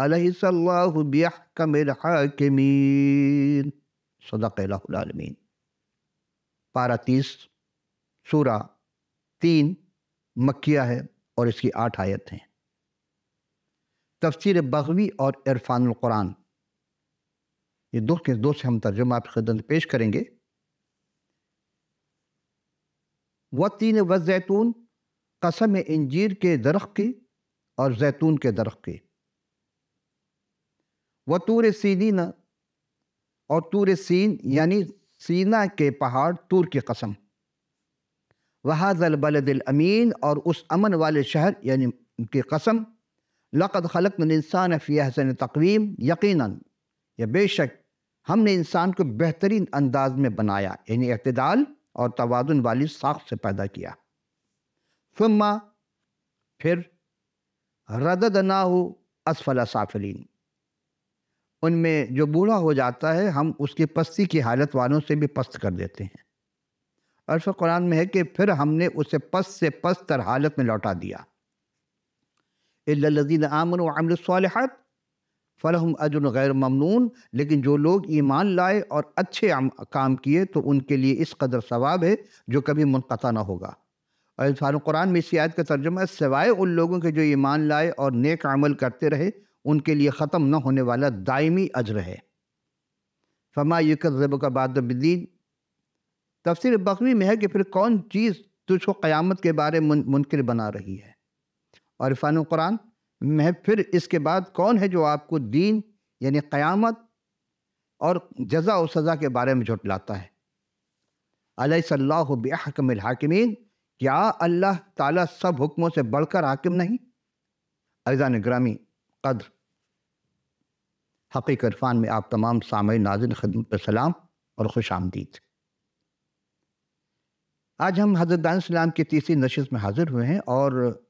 अलहसल्लाकमीन सदाकमीन पारा तीस सूरा तीन मक्किया है और इसकी आठ आयत हैं तफसीर बगवी और इरफान कुरान ये दो के दो से हम तर्जुमा आपकी खदमत पेश करेंगे व तीन व जैतून कसम इंजीर के दरख की और जैतून के दरख की व तूर सीनीना और तूर सीन, यानी सीना के पहाड़ तूर की कसम। वहाजल बलदिल अमीन, और उस अमन वाले शहर, यानी की कसम। लक़द खलक इंसान फ़ी हसन तकवीम, यकीनन। या बेशक, हमने इंसान को बेहतरीन अंदाज में बनाया, यानी अतदाल और तवादन वाली साख से पैदा किया। फिर रदद ना हो असफला साफिलीन। उनमें जो बूढ़ा हो जाता है, हम उसकी पस्ती की हालत वालों से भी पस्त कर देते हैं। अर्फ कुरान में है कि फिर हमने उसे पस्त से पस्त तर हालत में लौटा दिया। लजीन आमन वमलसालहत फ़लहम अजन गैर ममनून, लेकिन जो लोग ईमान लाए और अच्छे काम किए तो उनके लिए इस कदर सवाब है, जो कभी मुनक़ा ना होगा। और कुरान में इस आयत का तर्जुमा सिवाय उन लोगों के जो ईमान लाए और नेक अमल करते रहे उनके लिए ख़त्म न होने वाला दायमी अजर है। फमा युकब का बाद तफसर बकरी में है कि फिर कौन चीज़ तुझको क़यामत के बारे मुन, मुनकर बना रही है? और फ़ान कुरान में फिर इसके बाद कौन है जो आपको दीन यानी क़यामत और जजा और सज़ा के बारे में झुटलाता है? हाकिमीन। क्या अल्लाह ताला सब हुक्मों से बढ़कर हाकिम नहीं? अजान ग्रामी कद्र। हकीक इरफान में आप तमाम सामय नाजिन खदमत सलाम और खुश आमदीद। आज हम हज़रत सलाम की तीसरी नशस्त में हाजिर हुए हैं और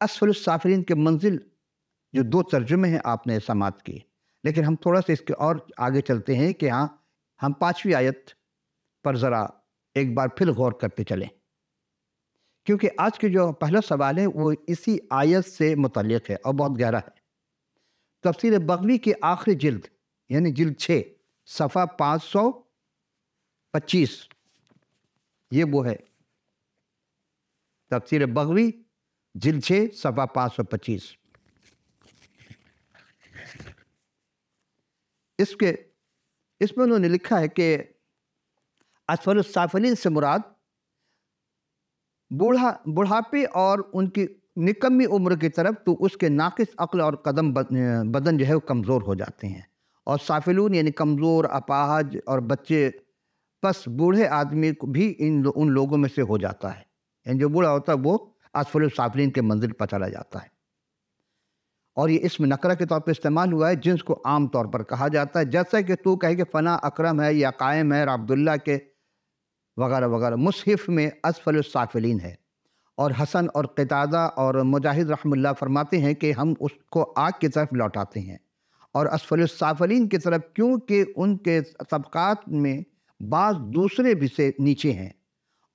असफलसाफरीन के मंजिल जो दो तर्जुमे हैं आपने समात किए। लेकिन हम थोड़ा सा इसके और आगे चलते हैं कि हाँ हम पाँचवीं आयत पर ज़रा एक बार फिर गौर करते चलें। क्योंकि आज के जो पहला सवाल है, वो इसी आयत से मुतलक है और बहुत गहरा है। तफसीर बगवी की आखिरी जिल्द, यानी जिल्द छः, सफ़ा पाँच सौ पच्चीस। ये वो है। तफसीर बगवी जिल छः सवा पाँच सौ पच्चीस। इसके, इसमें उन्होंने लिखा है कि असफल साफलिन से मुराद, बूढ़ा, बुढ़ापे और उनकी निकम्मी उम्र की तरफ़ तो उसके नाकिस अक्ल और कदम बदन जो है वो कमज़ोर हो जाते हैं। और साफिलून यानी कमज़ोर, अपाहज और बच्चे बस बूढ़े आदमी को भी इन उन लोगों में से हो जाता है। यानी जो बूढ़ा होता है वो असफल साफरीन के मंजिल पर चला जाता है। और ये इसमें नकरा के तौर पर इस्तेमाल हुआ है जिन्स जिसको आम तौर पर कहा जाता है। जैसा कि तू कहे कि फ़ना अक्रम है या कायम है अब्दुल्ला के वगैरह वगैरह, मुसहफ़ में असफल साफिलीन है। और हसन और कतादा और मुजाहिद रहमुल्ला फरमाते हैं कि हम उसको आग की तरफ़ लौटाते हैं। और असफल साफलिन की तरफ़ क्योंकि उनके तबक़ात में बाज़ दूसरे भी से नीचे हैं।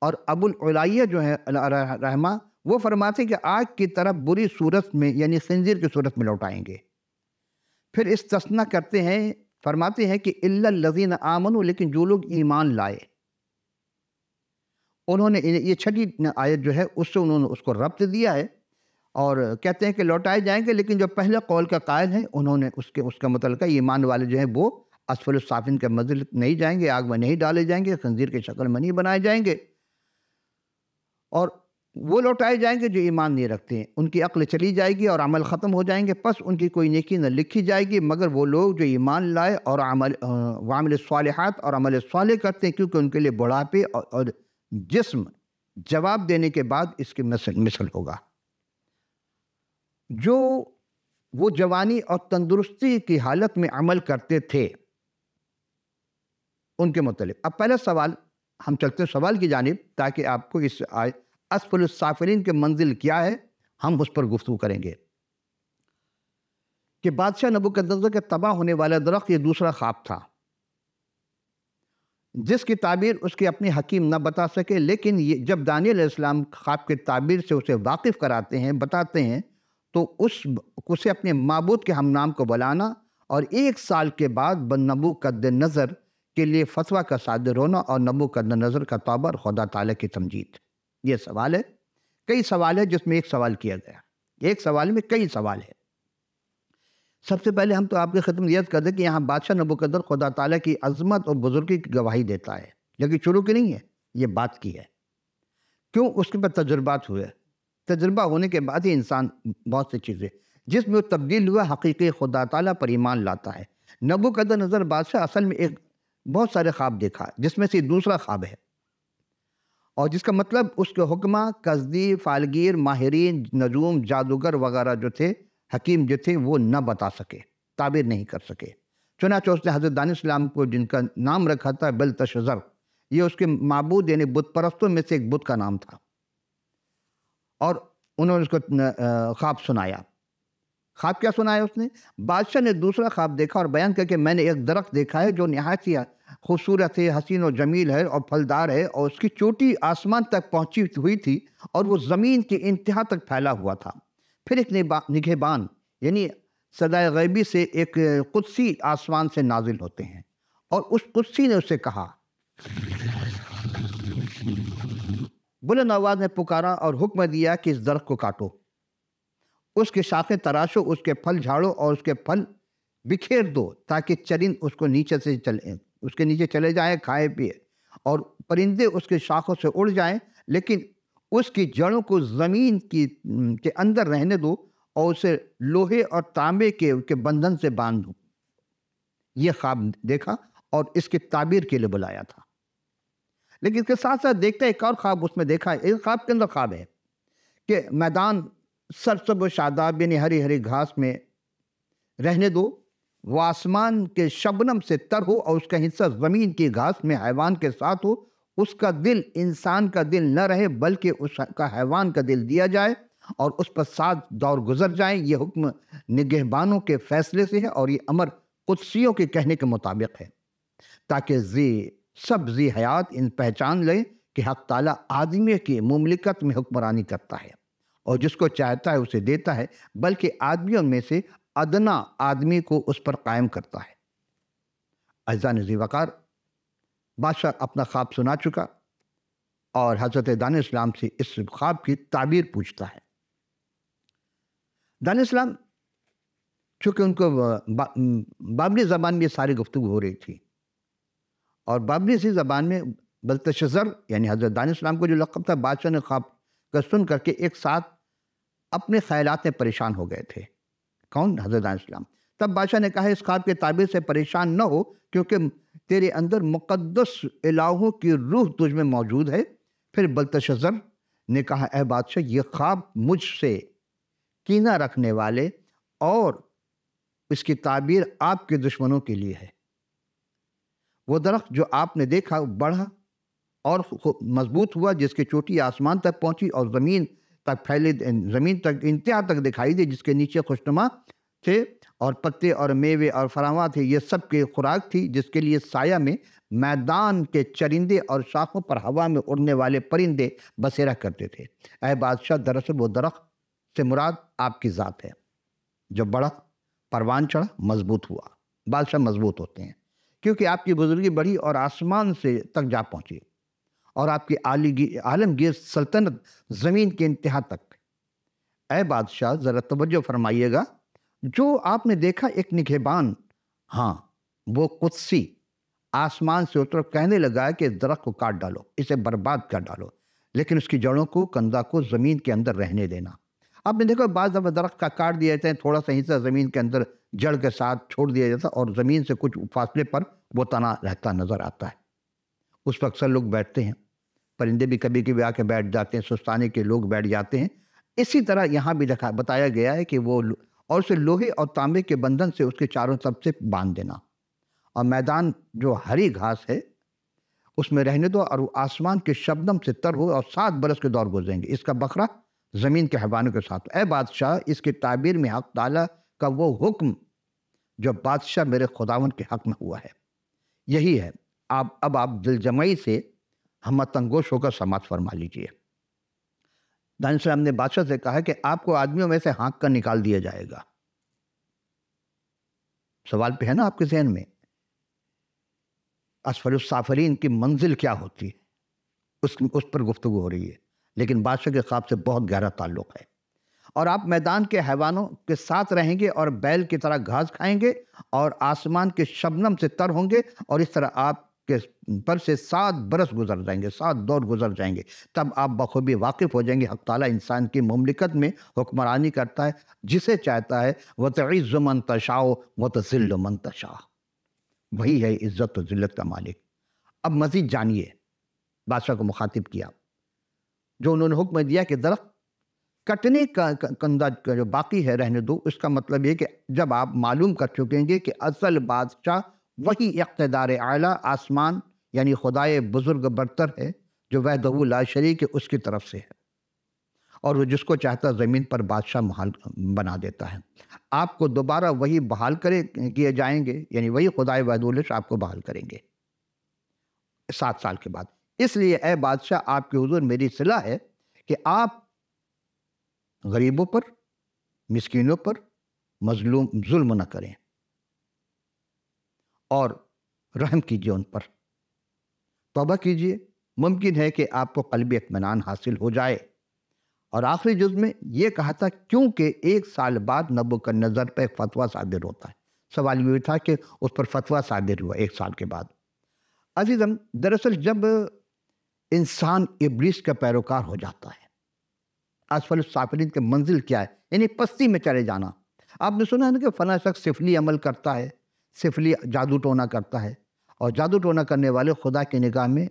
और अबुल उलाइया जो है रहमा, वो फरमाते हैं कि आग की तरफ़ बुरी सूरत में, यानी खंजीर की सूरत में लौटाएँगे। फिर इस तस्ना करते हैं, फरमाते हैं कि लजीन आमन, लेकिन जो लोग ईमान लाए उन्होंने ये छठी आयत जो है उससे उन्होंने उसको रब्त दिया है। और कहते हैं कि लौटाए जाएँगे लेकिन जो पहले कौल का कायल है उन्होंने उसके उसका मतलब ईमान वाले जो हैं वो असफल साफिन के मजिल नहीं जाएँगे आग में नहीं डाले जाएँगे खंजीर की शक्ल में नहीं बनाए जाएँगे। और वो लौटाए जाएँगे जो ईमान नहीं रखते हैं। उनकी अक्ल चली जाएगी और अमल ख़त्म हो जाएँगे। बस उनकी कोई नेकी न लिखी जाएगी मगर वो लोग जो ईमान लाए और अमल वामिल सालहत और अमल साल करते हैं क्योंकि उनके लिए बुढ़ापे और, और जिस्म जवाब देने के बाद इसके मिसल होगा। जो वो जवानी और तंदुरुस्ती की हालत में अमल करते थे, उनके मतलब अब पहला सवाल, हम चलते हैं सवाल की जानब, ताकि आपको इस असफुल साफरीन के मंजिल क्या है, हम उस पर गुफ्तु करेंगे। कि बादशाह नबुकदर के तबाह होने वाला दरख्त ये दूसरा ख्वाब था। जिसकी ताबीर उसकी अपनी हकीम न बता सके, लेकिन ये जब दानियल इस्लाम ख्वाब के ताबीर से उसे वाकिफ़ कराते हैं, बताते हैं तो उस उसे अपने मबूद के हम नाम को बुलाना और एक साल के बाद नबू कद नज़र के लिए फतवा का सादर होना और नबू कद नज़र का तोबर खुदा ताला की तमजीद। ये सवाल है। कई सवाल है जिसमें एक सवाल किया गया। एक सवाल में कई सवाल है। सबसे पहले हम तो आपके ख़त्म नियत कर दें कि यहाँ बादशाह नबुकदर खुदा ताला की अजमत और बुजुर्गी की गवाही देता है लेकिन शुरू की नहीं है, ये बात की है। क्यों? उसके पर तजुर्बात हुए। तजुर्बा होने के बाद ही इंसान बहुत सी चीज़ें, जिसमें वो तब्दील हुआ, हकीकी खुदा ताला पर ईमान लाता है। नबू कदर नज़र बादशाह असल में एक बहुत सारे ख्वाब देखा, जिसमें से दूसरा ख्वाब है। और जिसका मतलब उसके हुक्मा कसदी फालगीर, माहरीन, नजूम, जादूगर वगैरह जो थे हकीम जो थे, वो न बता सके, ताबीर नहीं कर सके। चुनाच उसने हज़रत दानिस्लाम को जिनका नाम रखा था, बिल तशर ये उसके मबूद, यानी बुत परस्तों में से एक बुत का नाम था। और उन्होंने उसको ख्वाब सुनाया। ख्वाब क्या सुनाया उसने? बादशाह ने दूसरा ख्वाब देखा और बयान करके मैंने एक दरख्त देखा है, जो नहायत ही खूबसूरत है, हसीन और जमील है और फलदार है और उसकी चोटी आसमान तक पहुँची हुई थी और वो ज़मीन की इंतहा तक फैला हुआ था। फिर एक निगहबान यानी सदाए गैबी से एक कुदसी आसमान से नाजिल होते हैं। और उस कुदसी ने उससे कहा, बुलंद आवाज़ ने पुकारा और हुक्म दिया कि इस दरख्त को काटो। उसके शाखें तराशो, उसके फल झाड़ो और उसके फल बिखेर दो, ताकि चरिंद उसको नीचे से चले, उसके नीचे चले जाएँ, खाए पिए। और परिंदे उसके शाखों से उड़ जाएँ, लेकिन उसकी जड़ों को ज़मीन की के अंदर रहने दो और उसे लोहे और तांबे के के बंधन से बाँध। दो ये ख्वाब देखा और इसकी ताबीर के लिए बुलाया था। लेकिन इसके साथ साथ देखते एक और ख्वाब उसमें देखा है। एक ख्वाब के अंदर ख्वाब है कि मैदान सरसब शादाब, यानी हरी हरी घास में रहने दो, वो आसमान के शबनम से तर हो और उसका हिस्सा ज़मीन की घास में, हैवान के साथ हो उसका दिल इंसान का दिल न रहे, बल्कि उसका हैवान का दिल दिया जाए और उस पर सात दौर गुजर जाए। ये हुक्म निगहबानों के फैसले से है और ये अमर कुदसियों के कहने के मुताबिक है। ताकि जी, सब जी हयात इन पहचान लें कि हक ताला आदमी की ममलिकत में हुक्मरानी करता है और जिसको चाहता है उसे देता है, बल्कि आदमियों में से अदना आदमी को उस पर कायम करता है। अजान नजी वकार बादशाह अपना ख्वाब सुना चुका और हज़रत दान इस्लाम से इस ख्वाब की ताबीर पूछता है। दान इस्लाम चूँकि उनको बाबरी ज़बान में सारी गुफ्तु हो रही थी और बाबरी सी ज़बान में बलतशर यानी हज़रत दान इस्लाम को जो लकब था, बादशाह ने ख्वाब का सुन करके एक साथ अपने ख्याल में परेशान हो गए थे। कौन? हज़रत दान इस्लाम तब बादशाह ने कहा, इस ख्वाब के ताबीर से परेशान न हो, क्योंकि तेरे अंदर मुक़दस इलाहों की रूह तुझ में मौजूद है। फिर बलतशर ने कहा अः बादशाह, ये ख्वाब मुझसे कीना रखने वाले और इसकी ताबीर आपके दुश्मनों के लिए है। वो दरख्त जो आपने देखा बढ़ा और मज़बूत हुआ, जिसकी चोटी आसमान तक पहुँची और ज़मीन तक फैले, ज़मीन तक, इंतहा तक दिखाई दी, जिसके नीचे खुशनुमा थे और पत्ते और मेवे और फरावा थे, ये सब की खुराक थी, जिसके लिए साया में मैदान के चरिंदे और शाखों पर हवा में उड़ने वाले परिंदे बसेरा करते थे। अः बादशाह, दरअसल वो दरख्त से मुराद आपकी ज़ात है। जो बड़ा परवान चढ़ा, मज़बूत हुआ। बादशाह मज़बूत होते हैं, क्योंकि आपकी बुजुर्गी बढ़ी और आसमान से तक जा पहुँची और आपकी आलगी आलमगीर सल्तनत ज़मीन के इंतहा तक। अः बादशाह, ज़रा तवज्जो फरमाइएगा। जो आपने देखा एक निगेबान हाँ वो कुत्सी आसमान से उतर कहने लगा कि दरख्त को काट डालो, इसे बर्बाद कर डालो, लेकिन उसकी जड़ों को, कंधा को ज़मीन के अंदर रहने देना। आपने देखा बाद दफ़ा दरख्त का काट दिया जाता है, थोड़ा सा हिस्सा ज़मीन के अंदर जड़ के साथ छोड़ दिया जाता है और ज़मीन से कुछ फासले पर वो तना रहता नज़र आता है। उस पर अक्सर लोग बैठते हैं, परिंदे भी कभी कभी आके बैठ जाते हैं, सुस्ताने के लोग बैठ जाते हैं। इसी तरह यहाँ भी देखा, बताया गया है कि वो और उसे लोहे और तांबे के बंधन से उसके चारों तरफ़ से बाँध देना। और मैदान जो हरी घास है, उसमें रहने दो और वो आसमान के शबनम से तर हो और सात बरस के दौर गुजरेंगे। इसका बकरा ज़मीन के हैवानों के साथ। ए बादशाह, इसकी ताबीर में हक ताला का वो हुक्म जो बादशाह मेरे खुदावन के हक में हुआ है। यही है। आप, अब आप दिलजमई से हम तंगोश होकर समाज फरमा लीजिए। दानिशराम ने बादशाह से कहा कि आपको आदमियों में से हाँक कर निकाल दिया जाएगा। सवाल पे है ना आपके जहन में? असफलसाफरीन की मंजिल क्या होती है? उस उस पर गुफ्तु हो रही है, लेकिन बादशाह के ख्वाब से बहुत गहरा ताल्लुक है। और आप मैदान के हैवानों के साथ रहेंगे और बैल की तरह घास खाएँगे और आसमान के शबनम से तर होंगे और इस तरह आप के पर से सात बरस गुजर जाएँगे, सात दौर गुजर जाएँगे, तब आप बखूबी वाकिफ़ हो जाएँगे। हक ताला इंसान की ममलिकत में हुक्मरानी करता है, जिसे चाहता है वह तज़ तशाओ व तजिल तशा। वही है इज़्ज़त ज़िल्लत का मालिक। अब मज़ीद जानिए, बादशाह को मुखातिब किया, जो उन्होंने हुक्म दिया कि दरख्त कटने का कंदा जो बाकी है रहने दो, उसका मतलब ये कि जब आप मालूम कर चुकेंगे कि असल बादशाह वही इकतदार आला आसमान, यानी खुदाए बुज़ुर्ग बरतर है, जो वह दहू ला शरीक उसकी तरफ़ से है। और वो जिसको चाहता ज़मीन पर बादशाह महाल बना देता है। आपको दोबारा वही बहाल करे, किए जाएँगे, यानी वही खुदाए वहदुल्श आपको बहाल करेंगे। सात साल के बाद। इसलिए, ए बादशाह, आपके हजूर मेरी सलाह है कि आप गरीबों पर, मिसकीनों पर मजलूम, जुल्म न करें। और रहम कीजिए उन पर। तोबा कीजिए। मुमकिन है कि आपको कल्बी इतमान हासिल हो जाए। और आखिरी जुज में ये कहा था, क्योंकि एक साल बाद नबो का नज़र पर एक फतवा सादिर होता है। सवाल ये था कि उस पर फतवा सादिर हुआ एक साल के बाद। अजीज़म दरअसल जब इंसान इब्लिस का पैरोकार हो जाता है असफल साफरीन के मंजिल क्या है? यानी पस्ती में चले जाना। आपने सुना है ना कि फला शख्स सिफली अमल करता है? सिफली जादू टोना करता है और जादू टोना करने वाले खुदा की निगाह में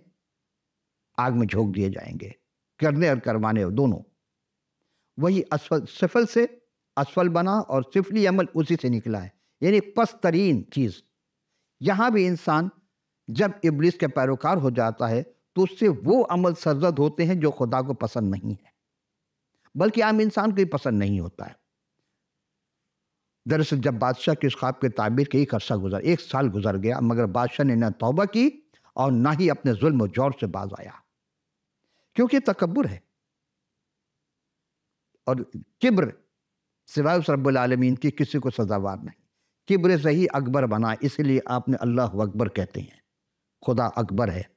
आग में झोंक दिए जाएँगे। करने और करवाने दोनों। वही असफल सफल से असफल बना और सिफली अमल उसी से निकला है। यानी पस्तरीन चीज़। यहाँ भी इंसान जब इब्लिस के पैरोकार हो जाता है तो उससे वो अमल सरजद होते हैं जो खुदा को पसंद नहीं है। बल्कि आम इंसान को ही पसंद नहीं होता है। दरअसल जब बादशाह के इस ख्वाब के ताबीर के एक अरसा गुजर, एक साल गुजर गया, मगर बादशाह ने न तौबा की और ना ही अपने जुल्म ज़ोर से बाज आया क्योंकि तकबर है। और किब्र सिवाय उस रबालमीन की किसी को सजावार नहीं। किब्र से ही अकबर बना, इसलिए आपने अल्लाह अकबर कहते हैं। खुदा अकबर है।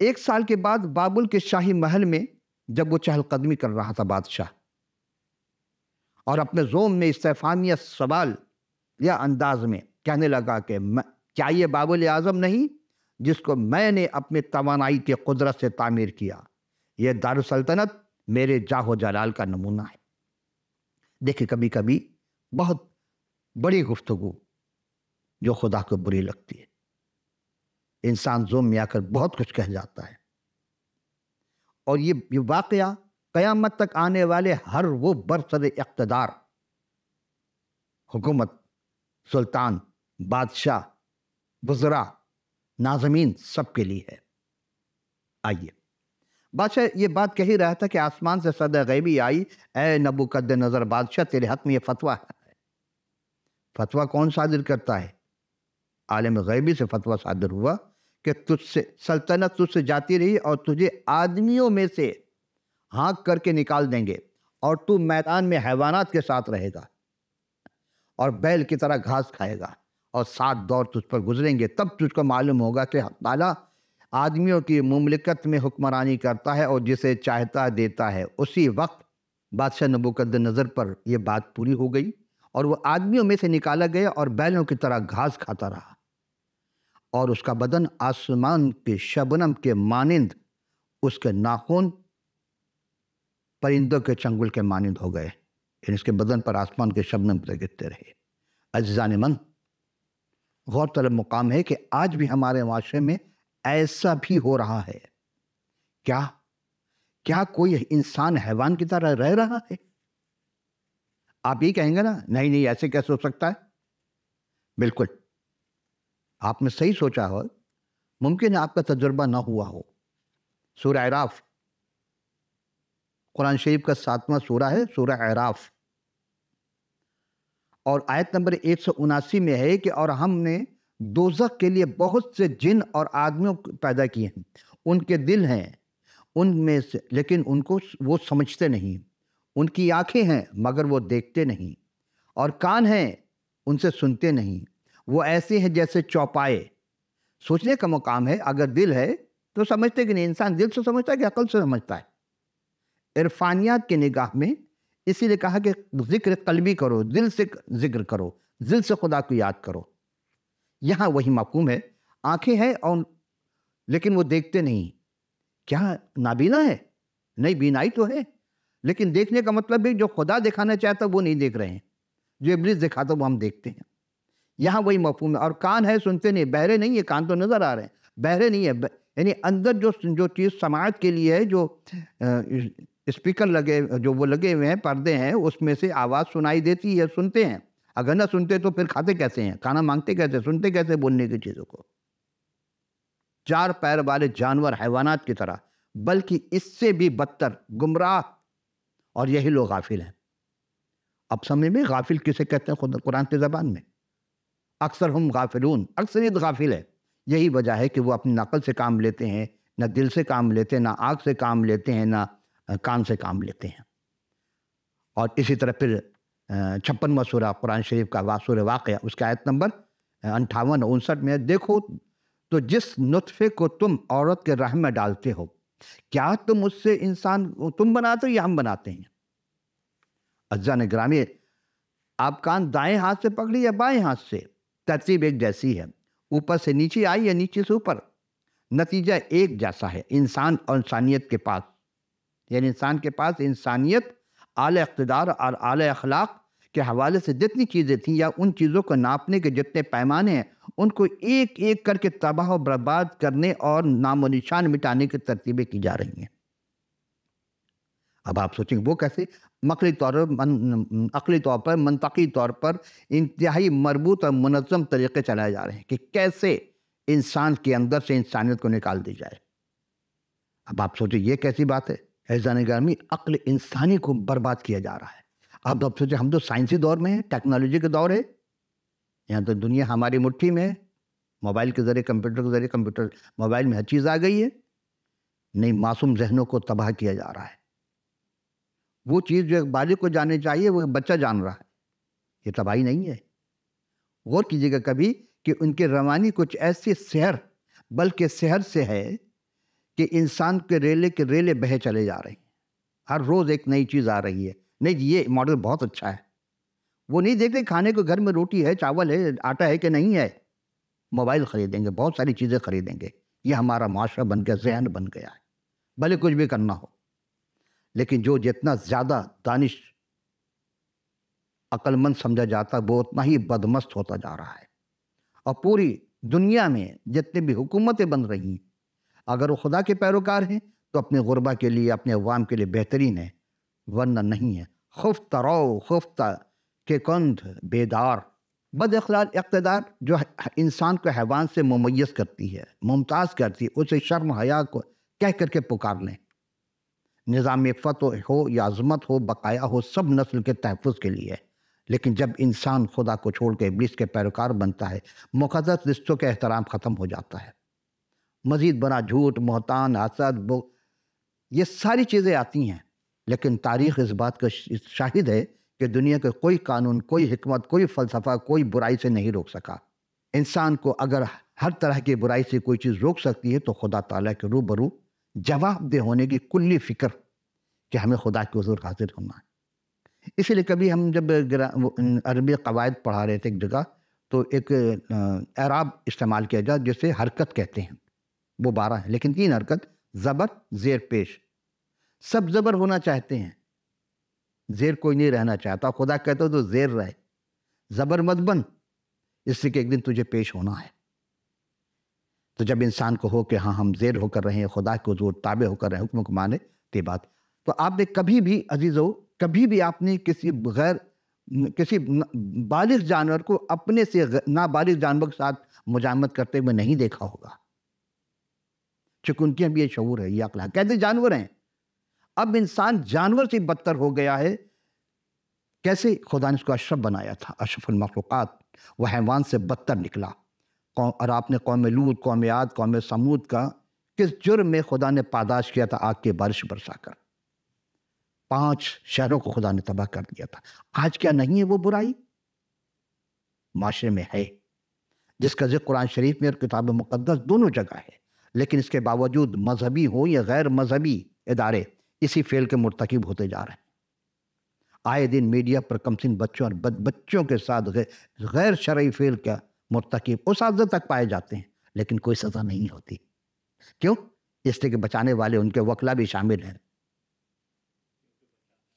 एक साल के बाद बाबुल के शाही महल में जब वो चहलकदमी कर रहा था बादशाह और अपने जोम में इस्तेफानिया सवाल या अंदाज में कहने लगा कि क्या ये बाबुल आज़म नहीं, जिसको मैंने अपने तोानाई के कुदरत से तामीर किया? ये दारसल्तनत मेरे जाहो जलाल का नमूना है। देखिए कभी कभी बहुत बड़ी गुफ्तगु जो खुदा को बुरी लगती है। इंसान जोम में आकर बहुत कुछ कह जाता है। और ये ये वाकया क़यामत तक आने वाले हर वो बरसद इकतदार, हुकूमत, सुल्तान, बादशाह बुजरा नाजमीन सबके लिए है। आइए। बादशाह, ये बात कही रहा था कि आसमान से सदा गैबी आई ए नबू कद नज़र बादशाह, तेरे हक में ये फतवा है। फतवा कौन सादिर करता है? आलम गैबी से फतवा सादिर हुआ कि तुझसे, सल्तनत तुझसे जाती रही और तुझे आदमियों में से हाँक करके निकाल देंगे और तू मैदान में हैवानात के साथ रहेगा और बैल की तरह घास खाएगा और सात दौर तुझ पर गुजरेंगे, तब तुझको मालूम होगा कि ताला आदमियों की ममलिकत में हुक्मरानी करता है और जिसे चाहता देता है। उसी वक्त बादशाह नबुकद नज़र पर यह बात पूरी हो गई और वह आदमियों में से निकाला गया और बैलों की तरह घास खाता रहा और उसका बदन आसमान के शबनम के मानंद, उसके नाखून परिंदों के चंगुल के मानंद हो गए। फिर इसके बदन पर आसमान के शबनम पर गिरते रहे। अजान मन, गौरतलब मुकाम है कि आज भी हमारे माशरे में ऐसा भी हो रहा है। क्या? क्या कोई इंसान हैवान की तरह रह रहा है? आप ये कहेंगे ना, नहीं नहीं, ऐसे कैसे हो सकता है? बिल्कुल। आपने सही सोचा हो। मुमकिन है आपका तजुर्बा ना हुआ हो। सूर्य अराफ कुरान शरीफ का सातवां सूरा है सूर्य अराफ। और आयत नंबर एक सौ उनासी में है कि, और हमने दोजक के लिए बहुत से जिन और आदमियों पैदा किए हैं, उनके दिल हैं, उनमें से, लेकिन उनको वो समझते नहीं। उनकी आँखें हैं, मगर वो देखते नहीं। और कान हैं, उनसे सुनते नहीं। वो ऐसे हैं जैसे चौपाए। सोचने का मुकाम है, अगर दिल है तो समझते कि नहीं, इंसान दिल से समझता है कि अकल से समझता है। इरफानियात की निगाह में इसीलिए कहा कि ज़िक्र कलबी करो, दिल से ज़िक्र करो, दिल से खुदा को याद करो। यहाँ वही मफहूम है। आँखें हैं और लेकिन वो देखते नहीं। क्या नाबीना है? नहीं, बीनाई तो है। लेकिन देखने का मतलब भी जो खुदा दिखाना चाहता वो नहीं देख रहे हैं। जो इब्लिस दिखाता वो हम देखते हैं। यहाँ वही मफहूम है। और कान है, सुनते नहीं, बहरे नहीं है, कान तो नज़र आ रहे हैं। बहरे नहीं है। यानी अंदर जो जो चीज़ समाज के लिए है, जो स्पीकर लगे, जो वो लगे हुए हैं, पर्दे हैं, उसमें से आवाज़ सुनाई देती है, सुनते हैं। अगर ना सुनते तो फिर खाते कैसे हैं? खाना मांगते कैसे, सुनते कैसे बोलने की चीज़ों को? चार पैर वाले जानवर हैवानात की तरह, बल्कि इससे भी बदतर, गुमराह, और यही लोग गाफिल हैं। अब समय में, गाफिल किसे कहते हैं कुरान की ज़बान में? अक्सर हम गाफिलून अक्सरियत गाफिल है। यही वजह है कि वो अपनी नकल से काम लेते हैं, ना दिल से काम लेते हैं ना आँख से काम लेते हैं, ना कान से काम लेते हैं। और इसी तरह फिर छप्पन मसूरा कुरान शरीफ का वासुर वाक़ उसका आयत नंबर अंठावन, उनसठ में देखो तो जिस नुतफ़े को तुम औरत के राह में डालते हो, क्या तुम उससे इंसान, तुम बनाते हो या हम बनाते हैं? अज्जा ने ग्रामी आप कान दाएँ हाथ से पकड़ी या बाएँ हाथ से? तरतीब एक जैसी है। ऊपर से नीचे आई या नीचे से ऊपर? नतीजा एक जैसा है। इंसान और इंसानियत के पास यानी इंसान के पास इंसानियत, आल इकतदार और आल अखलाक के हवाले से जितनी चीज़ें थीं या उन चीज़ों को नापने के जितने पैमाने हैं, उनको एक एक करके तबाह बर्बाद करने और नामो निशान मिटाने की तरतीबें की जा रही हैं। अब आप सोचेंगे, वो कैसे? मकली तौर पर अकली तौर पर मनतकी तौर पर इंतहाई मरबूत और मनज़म तरीके चलाए जा रहे हैं कि कैसे इंसान के अंदर से इंसानियत को निकाल दी जाए। अब आप सोचिए, ये कैसी बात है? हैजान गर्मी अक्ल इंसानी को बर्बाद किया जा रहा है। अब अब सोचे, हम तो साइंसी दौर में हैं, टेक्नोलॉजी के दौर है। यहाँ तो दुनिया हमारी मुट्ठी में है। मोबाइल के ज़रिए, कंप्यूटर के ज़रिए, कंप्यूटर, मोबाइल में हर चीज़ आ गई है। नहीं, मासूम जहनों को तबाह किया जा रहा है। वो चीज़ जो एक बालिग को जाननी चाहिए, वो बच्चा जान रहा है। ये तबाही नहीं है। गौर कीजिएगा कभी कि उनके रवानी कुछ ऐसी शहर, बल्कि शहर से है कि इंसान के रेले के रेले बहे चले जा रहे हैं। हर रोज़ एक नई चीज़ आ रही है। नहीं ये मॉडल बहुत अच्छा है। वो नहीं देखते खाने को घर में रोटी है, चावल है, आटा है कि नहीं है? मोबाइल ख़रीदेंगे, बहुत सारी चीज़ें ख़रीदेंगे। ये हमारा माशरा बन गया, जहन बन गया है। भले कुछ भी करना हो। लेकिन जो जितना ज़्यादा दानिश अक्लमंद समझा जाता, वो उतना ही बदमस्त होता जा रहा है। और पूरी दुनिया में जितने भी हुकूमतें बन रही हैं अगर वो खुदा के पैरोकार हैं तो अपने गुरबा के लिए, अपने अवाम के लिए बेहतरीन है, वरना नहीं है। खुफ्त रो, खुफ्ता के कंध बेदार। बद अखलाल इकतदार, जो इंसान को हैवान से मुमैस करती है, मुमताज़ करती है, उसे शर्म, हया को कह करके पुकार लें निज़ाम फ़त हो या अजमत हो, बकाया हो, सब नस्ल के तहफ़ के लिए। लेकिन जब इंसान खुदा को छोड़ के इब्लिस के पैरोकार बनता है मुकदस रिश्तों का एहतराम ख़त्म हो जाता है। मज़ीद बना झूठ, मोहतान, हसद ये सारी चीज़ें आती हैं। लेकिन तारीख़ इस बात का शाहिद है कि दुनिया के कोई कानून, कोई हमत कोई फ़लसफ़ा, कोई बुराई से नहीं रोक सका। इंसान को अगर हर तरह की बुराई से कोई चीज़ रोक सकती है तो खुदा ताला के रूबरू जवाबदेह होने की कुल्ली फ़िक्र कि हमें खुदा के हजूर हाजिर होना है। इसीलिए कभी हम जब अरबी कवायद पढ़ा रहे थे एक जगह तो एक एराब इस्तेमाल किया जाए जिसे हरकत कहते हैं। वो बारह है। लेकिन तीन हरकत ज़बर, ज़ेर पेश। सब ज़बर होना चाहते हैं। ज़ेर कोई नहीं रहना चाहता। खुदा कहते हो तो ज़ेर रहे। ज़बर मत बन। इससे कि एक दिन तुझे पेश होना है। तो जब इंसान को हो कि हाँ हम जेर होकर रहे हैं, खुदा को ज़ोर ताबे होकर रहे हुक्म को माने ते बात। तो आपने कभी भी, अजीज़ो, कभी भी आपने किसी गैर, किसी बालिग जानवर को अपने से नाबालिग जानवर के साथ मुजामत करते हुए नहीं देखा होगा। चूँकि उनके भी ये शूर है, ये अकला कहते जानवर हैं? अब इंसान जानवर से बदतर हो गया है, कैसे खुदा ने उसको अशरफ बनाया था? अशरफुल मखलूक़ात, वह हैवान से बदतर निकला। और आपने कौम लूत, कौम याद, कौम समूद का किस जुर्म में खुदा ने पादाश किया था? आग के बारिश बरसा कर। पाँच शहरों को खुदा ने तबाह कर दिया था। आज क्या नहीं है वो बुराई? माशरे में है। जिसका ज़िक्र कुरान शरीफ में और किताब मुकदस दोनों जगह है। लेकिन इसके बावजूद मजहबी हो या गैर मजहबी इदारे इसी फेल के मुर्तकब होते जा रहे हैं। आए दिन मीडिया पर कमसिन बच्चों और बच्चों के साथ गैर शरय फेल का मुर्तकब उस तक पाए जाते हैं, लेकिन कोई सज़ा नहीं होती। क्यों? इसलिए कि बचाने वाले उनके वकला भी शामिल हैं।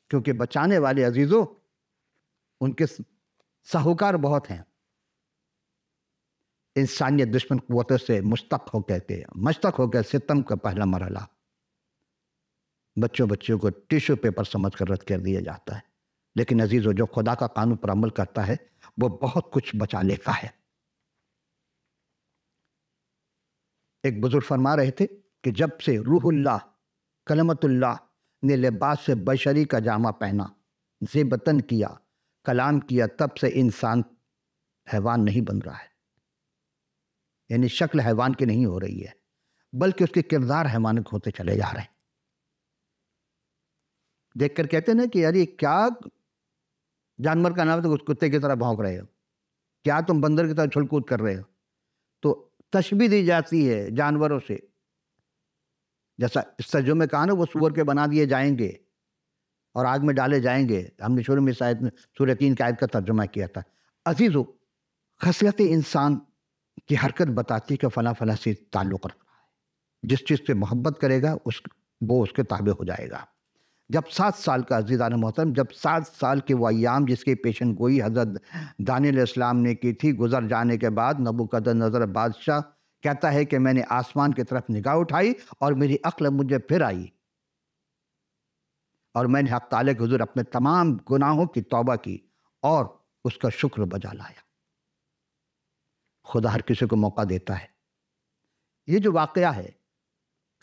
क्योंकि बचाने वाले अजीज़ों, उनके साहूकार बहुत हैं। इंसानियत दुश्मन कुतों से मुश्तक हो कहते मश्तक हो गए, सितम का पहला मरला बच्चों बच्चों को टिश्यू पेपर समझ कर रद्द कर दिया जाता है। लेकिन अजीज़ों जो खुदा का कानून पर अमल करता है, वो बहुत कुछ बचा लेता है। एक बुज़ुर्ग फरमा रहे थे कि जब से रूहुल्लाह, कलमतुल्लाह ने लिबास से बशरी का जामा पहना, जेबतन किया, कलाम किया, तब से इंसान हैवान नहीं बन रहा है। यानी शक्ल हैवान की नहीं हो रही है, बल्कि उसके किरदार हैवानिक होते चले जा रहे हैं। देखकर कहते हैं ना कि अरे क्या जानवर का नाम तो कुत्ते की तरह भौंक रहे हो। क्या तुम बंदर की तरह छुलकूद कर रहे हो? तो तशबी दी जाती है जानवरों से। जैसा इस तर्जुमे में कहा ना, वो सुअर के बना दिए जाएँगे और आग में डाले जाएँगे। हमने शुरू में शायद सूर्य तीन की आयत का तर्जुमा किया था। अजीज़ो खसलत इंसान की हरकत बताती है कि फ़ला फ़ला से ताल्लुक़ रख। रहा है जिस चीज़ से मोहब्बत करेगा, उस, वो उसके ताबे हो जाएगा। जब सात साल का अजीज़ान मोहतरम, जब सात साल के वो अयाम जिसकी पेशन गोई, हज़रत दानिल इस्लाम ने की थी, गुजर जाने के बाद नबू कदर नज़र बादशाह कहता है कि मैंने आसमान की तरफ़ निगाह उठाई और मेरी अक्ल मुझे फिर आई। और मैंने हक ताले के हजूर अपने तमाम गुनाहों की तौबा की और उसका शुक्र बजा लाया। खुदा हर किसी को मौका देता है। ये जो वाक़ है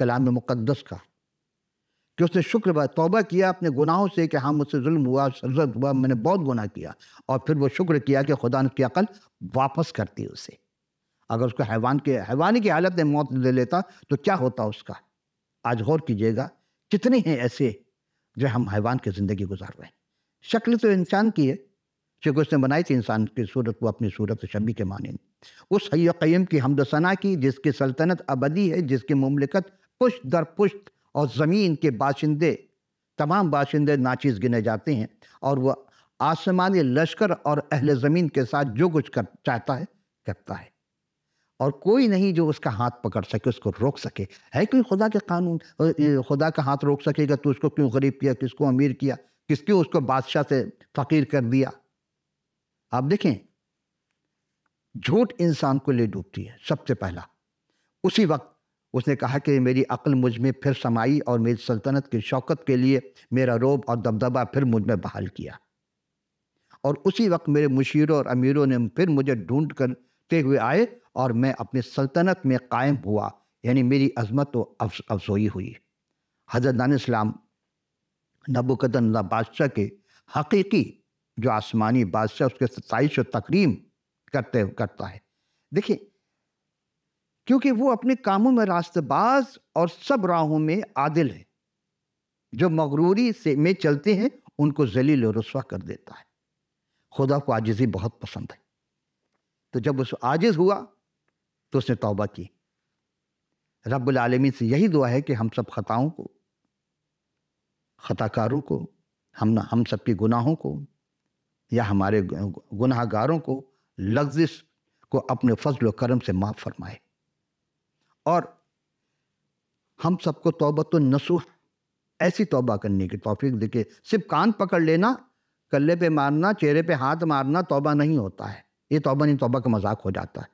कलाम मुक़दस का, कि उसने शुक्र तौबा किया अपने गुनाहों से कि हाँ मुझसे जुल्म हुआ सरजत हुआ, मैंने बहुत गुनाह किया और फिर वो शुक्र किया कि खुदा ने की अकल वापस करती उसे। अगर उसको हैवान के, हैवानी की हालत में मौत ले लेता तो क्या होता उसका? आज गौर कीजिएगा, कितने हैं ऐसे जो हम हैवान की ज़िंदगी गुजार रहे हैं। शक्ल तो इंसान की है। उसने बनाई थी इंसान की सूरत को अपनी सूरत शबी के माने उस हयम की हमदसना की, जिसकी सल्तनत अबदी है, जिसकी ममलिकत पुश्त दर पुश्त और ज़मीन के बाशिंदे, तमाम बाशिंदे नाचीज़ गिने जाते हैं और वह आसमानी लश्कर और अहल ज़मीन के साथ जो कुछ कर, चाहता है, करता है। और कोई नहीं जो उसका हाथ पकड़ सके, उसको रोक सके। है कोई खुदा के कानून? खुदा का हाथ रोक सकेगा तो उसको क्यों गरीब किया, किसको अमीर किया, किसको उसको बादशाह से फ़कीर कर दिया? आप देखें, झूठ इंसान को ले डूबती है, सबसे पहला। उसी वक्त उसने कहा कि मेरी अक्ल मुझमें फिर समाई और मेरी सल्तनत की शौकत के लिए मेरा रोब और दबदबा फिर मुझमें बहाल किया। और उसी वक्त मेरे मुशीरों और अमीरों ने फिर मुझे ढूंढ करते हुए आए और मैं अपनी सल्तनत में कायम हुआ, यानी मेरी अजमत व अफसोई हुई। हज़रत दान इस्लाम नबुकदन बादशाह के हकीकी जो आसमानी बादशाह, उसके सताइश और तकरीम करते, करता है। देखिए, क्योंकि वो अपने कामों में रास्तबाज और सब राहों में आदिल है। जो मगरूरी से, में चलते हैं, उनको जलील रसवा कर देता है। खुदा को आजिज़ी बहुत पसंद है। तो जब उस आजिज़ हुआ तो उसने तौबा की। रब्बुल आलमीन से यही दुआ है कि हम सब ख़ताओं को, ख़ताकारों को, हम हम सब के गुनाहों को या हमारे गुनाहगारों को लफ्ज़ को अपने फजल करम से माफ़ फरमाए। और हम सबको तोबत नसूह, ऐसी तोबा करने की तोफीक देखे सिर्फ़ कान पकड़ लेना, कल्ले पे मारना, चेहरे पे हाथ मारना तोबा नहीं होता है। ये तोबा नहीं, तोबा का मज़ाक हो जाता है।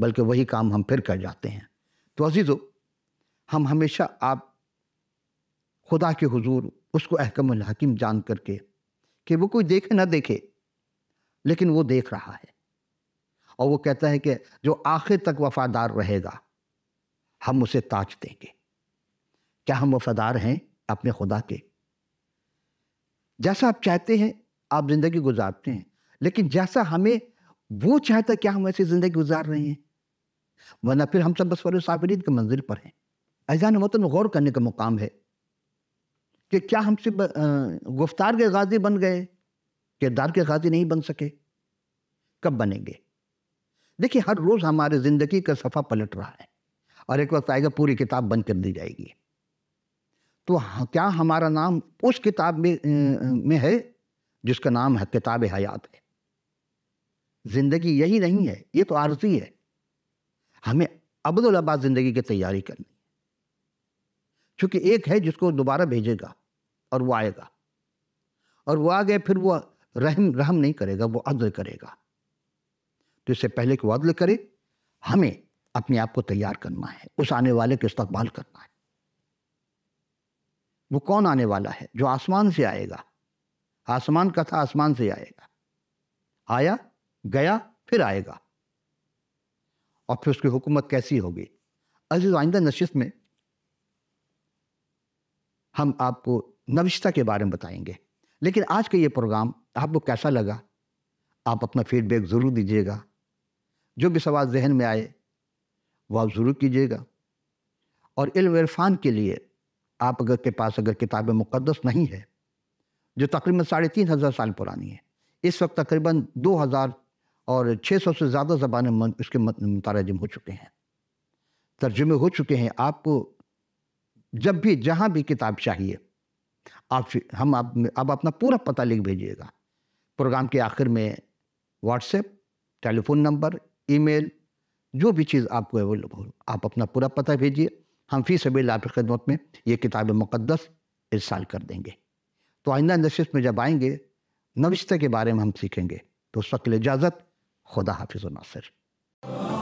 बल्कि वही काम हम फिर कर जाते हैं। तो अजीज़ो, हम हमेशा आप खुदा के हुजूर, उसको अहकम हकीम जान करके कि वो कोई देखे ना देखे, लेकिन वो देख रहा है। और वो कहता है कि जो आखिर तक वफादार रहेगा, हम उसे ताज देंगे। क्या हम वफादार हैं अपने खुदा के? जैसा आप चाहते हैं, आप ज़िंदगी गुजारते हैं, लेकिन जैसा हमें वो चाहता है क्या हम ऐसी ज़िंदगी गुजार रहे हैं, वरना फिर हम सब बस साफरीन के मंजिल पर हैं। अजान वतन गौर करने का मुकाम है। कि क्या हम सिर्फ़ गुफ्तार के गाजी बन गए? किरदार के गाजी नहीं बन सके। कब बनेंगे? देखिए, हर रोज़ हमारे ज़िंदगी का सफ़ा पलट रहा है और एक वक्त आएगा पूरी किताब बंद कर दी जाएगी। तो क्या हमारा नाम उस किताब में में है जिसका नाम है किताब हयात है? ज़िंदगी यही नहीं है, ये तो आरजी है। हमें अबदुल्लाबाद ज़िंदगी की तैयारी करनी क्योंकि एक है जिसको दोबारा भेजेगा और वो आएगा। और वो आ गए फिर वो रहम रहम नहीं करेगा, वो अदल करेगा। तो इससे पहले कि वो अदल करे, हमें अपने आप को तैयार करना है, उस आने वाले का इस्तकबाल करना है। वो कौन आने वाला है? जो आसमान से आएगा। आसमान का था, आसमान से आएगा। आया, गया, फिर आएगा। और फिर उसकी हुकूमत कैसी होगी? अज़ीज़ आइंदा नशिस्त में हम आपको नविश्ता के बारे में बताएँगे। लेकिन आज का ये प्रोग्राम आपको कैसा लगा? आप अपना फीडबैक ज़रूर दीजिएगा। जो भी सवाल जहन में आए, वो आप ज़रूर कीजिएगा। और इल्म इरफान के लिए आप अगर के पास अगर किताब मुक़दस नहीं है, जो तकरीबन साढ़े तीन हज़ार साल पुरानी है, इस वक्त तकरीबन दो हज़ार और छः सौ से ज़्यादा ज़बान इसके मुतरजम हो चुके हैं। तर्जुमे हो चुके हैं। आपको जब भी, जहाँ भी किताब चाहिए। आप हम आप आप अपना पूरा पता लिख भेजिएगा। प्रोग्राम के आखिर में व्हाट्सएप टेलीफोन नंबर, ईमेल, जो भी चीज़ आपको अवेलेबल हो, आप अपना पूरा पता भेजिए। हम फ़ी सभी आपकी खदमत में ये किताब मुक़दस इरसाल कर देंगे। तो आइंदा नशिस्त में जब आएँगे, नविश्ते के बारे में हम सीखेंगे। तो उस वक्त इजाज़त, खुदा हाफिज़ नासिर।